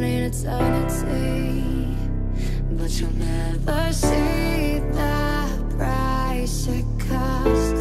Down in eternity, but you'll never see the price it cost